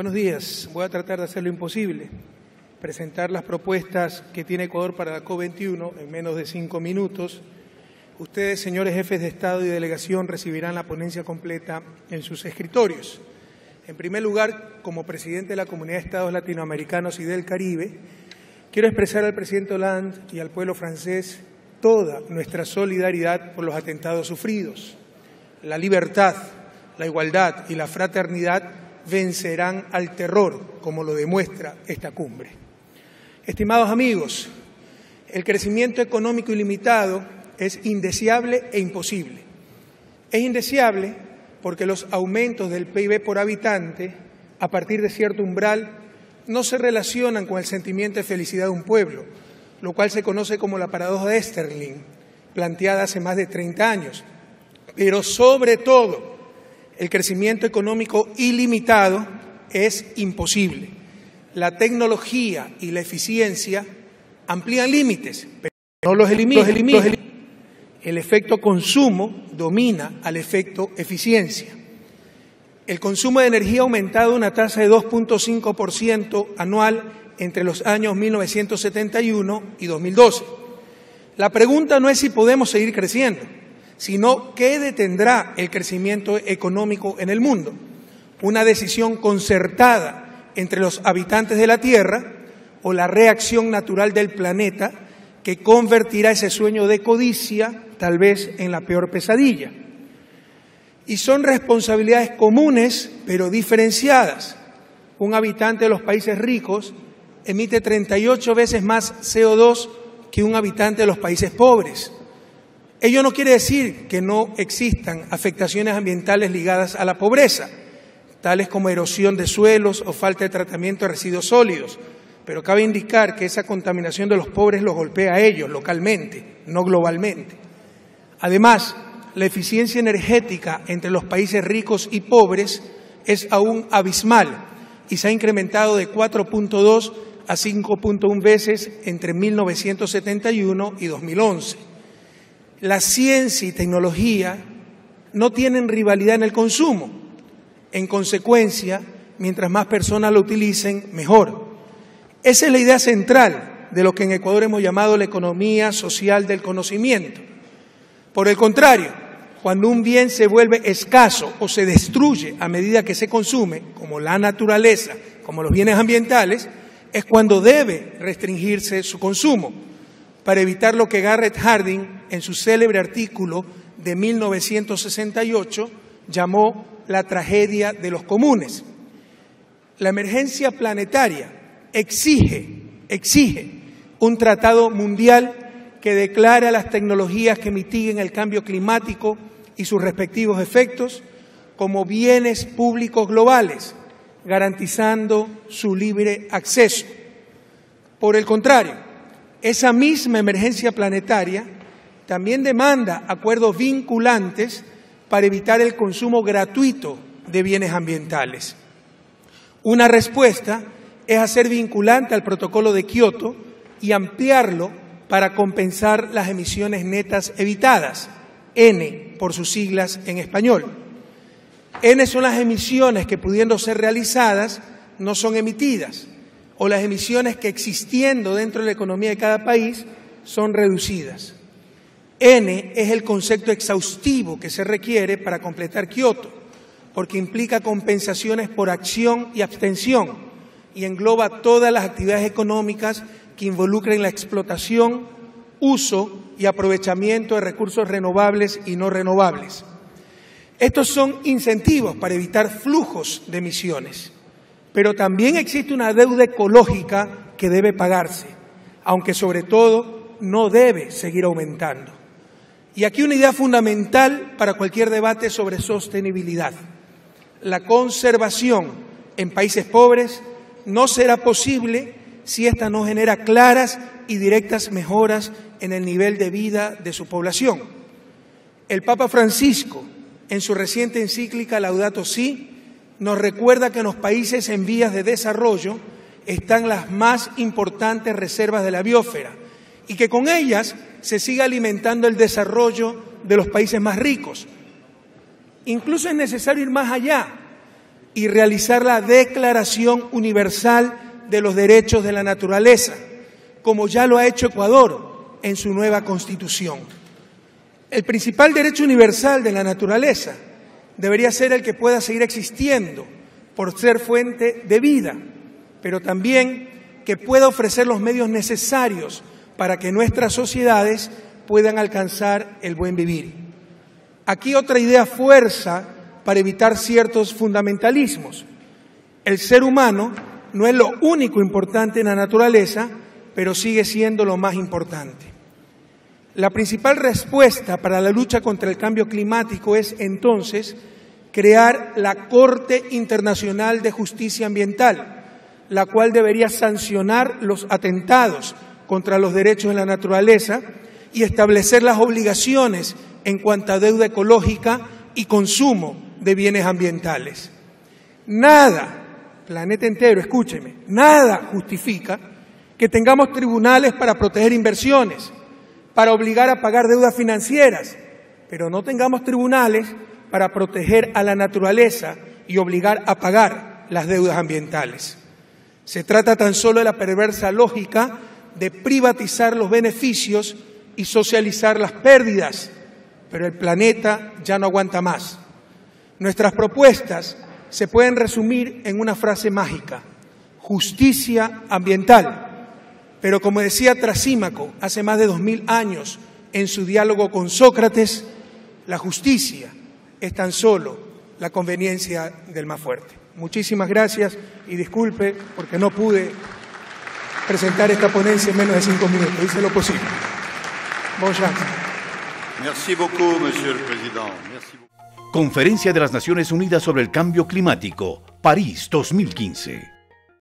Buenos días. Voy a tratar de hacer lo imposible, presentar las propuestas que tiene Ecuador para la COP21 en menos de cinco minutos. Ustedes, señores jefes de Estado y delegación, recibirán la ponencia completa en sus escritorios. En primer lugar, como presidente de la Comunidad de Estados Latinoamericanos y del Caribe, quiero expresar al presidente Hollande y al pueblo francés toda nuestra solidaridad por los atentados sufridos. La libertad, la igualdad y la fraternidad vencerán al terror, como lo demuestra esta cumbre. Estimados amigos, el crecimiento económico ilimitado es indeseable e imposible. Es indeseable porque los aumentos del PIB por habitante, a partir de cierto umbral, no se relacionan con el sentimiento de felicidad de un pueblo, lo cual se conoce como la paradoja de Sterling, planteada hace más de 30 años. Pero sobre todo, el crecimiento económico ilimitado es imposible. La tecnología y la eficiencia amplían límites, pero no los eliminan. El efecto consumo domina al efecto eficiencia. El consumo de energía ha aumentado una tasa de 2.5% anual entre los años 1971 y 2012. La pregunta no es si podemos seguir creciendo, sino qué detendrá el crecimiento económico en el mundo. Una decisión concertada entre los habitantes de la Tierra o la reacción natural del planeta que convertirá ese sueño de codicia tal vez en la peor pesadilla. Y son responsabilidades comunes pero diferenciadas. Un habitante de los países ricos emite 38 veces más CO2 que un habitante de los países pobres. Ello no quiere decir que no existan afectaciones ambientales ligadas a la pobreza, tales como erosión de suelos o falta de tratamiento de residuos sólidos, pero cabe indicar que esa contaminación de los pobres los golpea a ellos localmente, no globalmente. Además, la eficiencia energética entre los países ricos y pobres es aún abismal y se ha incrementado de 4.2 a 5.1 veces entre 1971 y 2011 la ciencia y tecnología no tienen rivalidad en el consumo. En consecuencia, mientras más personas lo utilicen, mejor. Esa es la idea central de lo que en Ecuador hemos llamado la economía social del conocimiento. Por el contrario, cuando un bien se vuelve escaso o se destruye a medida que se consume, como la naturaleza, como los bienes ambientales, es cuando debe restringirse su consumo para evitar lo que Garrett Harding, en su célebre artículo de 1968, llamó la tragedia de los comunes. La emergencia planetaria exige, exige un tratado mundial que declara las tecnologías que mitiguen el cambio climático y sus respectivos efectos como bienes públicos globales, garantizando su libre acceso. Por el contrario, esa misma emergencia planetaria también demanda acuerdos vinculantes para evitar el consumo gratuito de bienes ambientales. Una respuesta es hacer vinculante al protocolo de Kioto y ampliarlo para compensar las emisiones netas evitadas, N por sus siglas en español. N son las emisiones que pudiendo ser realizadas no son emitidas o las emisiones que existiendo dentro de la economía de cada país son reducidas. N es el concepto exhaustivo que se requiere para completar Kioto, porque implica compensaciones por acción y abstención y engloba todas las actividades económicas que involucren la explotación, uso y aprovechamiento de recursos renovables y no renovables. Estos son incentivos para evitar flujos de emisiones. Pero también existe una deuda ecológica que debe pagarse, aunque sobre todo no debe seguir aumentando. Y aquí una idea fundamental para cualquier debate sobre sostenibilidad. La conservación en países pobres no será posible si ésta no genera claras y directas mejoras en el nivel de vida de su población. El Papa Francisco, en su reciente encíclica Laudato Si, nos recuerda que en los países en vías de desarrollo están las más importantes reservas de la biosfera y que con ellas se sigue alimentando el desarrollo de los países más ricos. Incluso es necesario ir más allá. y realizar la Declaración Universal de los Derechos de la Naturaleza, como ya lo ha hecho Ecuador en su nueva constitución. El principal derecho universal de la naturaleza debería ser el que pueda seguir existiendo por ser fuente de vida, pero también que pueda ofrecer los medios necesarios para que nuestras sociedades puedan alcanzar el buen vivir. Aquí otra idea fuerza para evitar ciertos fundamentalismos. El ser humano no es lo único importante en la naturaleza, pero sigue siendo lo más importante. La principal respuesta para la lucha contra el cambio climático es entonces crear la Corte Internacional de Justicia Ambiental, la cual debería sancionar los atentados contra los derechos de la naturaleza y establecer las obligaciones en cuanto a deuda ecológica y consumo de bienes ambientales. Nada, planeta entero, escúcheme, nada justifica que tengamos tribunales para proteger inversiones, para obligar a pagar deudas financieras, pero no tengamos tribunales para proteger a la naturaleza y obligar a pagar las deudas ambientales. Se trata tan solo de la perversa lógica de privatizar los beneficios y socializar las pérdidas, pero el planeta ya no aguanta más. Nuestras propuestas se pueden resumir en una frase mágica, justicia ambiental. Pero como decía Trasímaco hace más de dos mil años en su diálogo con Sócrates, la justicia es tan solo la conveniencia del más fuerte. Muchísimas gracias y disculpe porque no pude presentar esta ponencia en menos de cinco minutos. Hice lo posible. Merci beaucoup, monsieur le président. Merci Conferencia de las Naciones Unidas sobre el Cambio Climático, París 2015.